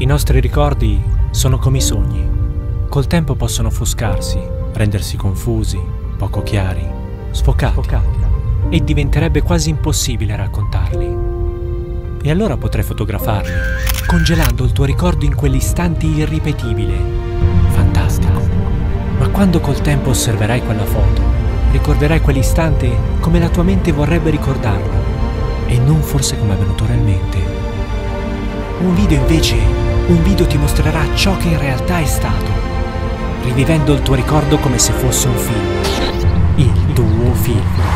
I nostri ricordi sono come i sogni. Col tempo possono offuscarsi, rendersi confusi, poco chiari, sfocati. E diventerebbe quasi impossibile raccontarli. E allora potrei fotografarli, congelando il tuo ricordo in quell'istante irripetibile. Fantastico. Ma quando col tempo osserverai quella foto, ricorderai quell'istante come la tua mente vorrebbe ricordarlo e non forse come è venuto realmente. Un video invece, un video ti mostrerà ciò che in realtà è stato, rivivendo il tuo ricordo come se fosse un film. Il tuo film.